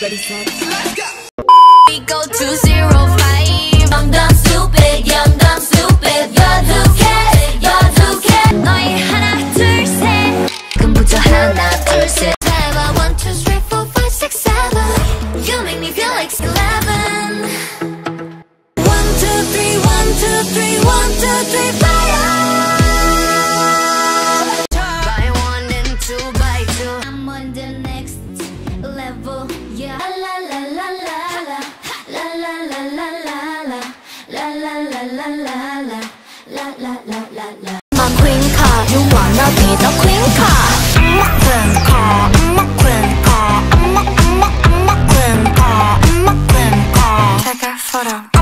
Ready, set. We go to zero five. I'm dumb stupid, yeah, I'm dumb stupid. You're too cares, you're too cares. 너희 하나 둘 셋. 금부터 하나 둘 셋. Seven, one, two, three, four, five, six, seven. You make me feel like eleven. One, two, three, one, two, three, one, two, three, fire. Level. Yeah. La la la la la. La la la la la la. La la la la la la. La la la la la. I'm a queen card. You wanna be the queen card. I'm a queen card. I'm a queen card. I'm a I'm a I'm a queen card. I'm a queen card. Take a photo.